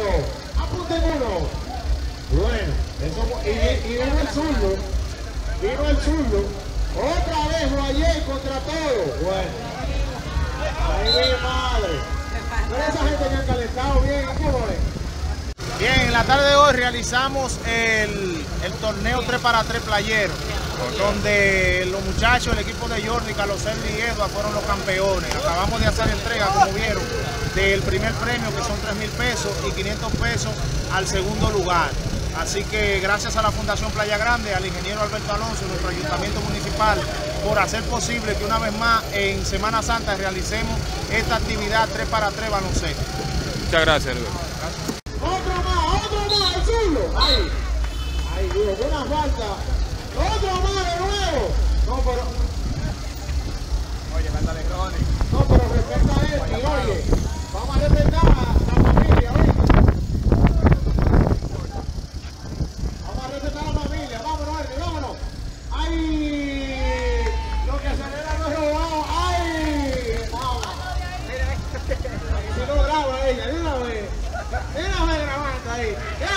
Apunto, apunten uno. Bueno, y, y vino el zurdo, vino el zurdo. Otra vez Guayé contra todo. Bueno, ahí mi madre. Pero esa gente me han calentado bien, ¿cómo es? Bien, en la tarde de hoy realizamos el, el torneo 3 para 3 playero, donde los muchachos, el equipo de Jordi, Carlos y Edward fueron los campeones. Acabamos de hacer entrega, como vieron, del primer premio, que son 3 mil pesos, y 500 pesos al segundo lugar. Así que gracias a la Fundación Playa Grande, al ingeniero Alberto Alonso, nuestro ayuntamiento municipal, por hacer posible que una vez más en Semana Santa realicemos esta actividad 3 para 3 baloncesto. Muchas gracias, Luis. Otro más, otro más, el zurdo. Ay, ay Dios, buena falta. Otro más de nuevo. No, pero, Oye, mándale Ronnie. no, pero respeta y oye, Right.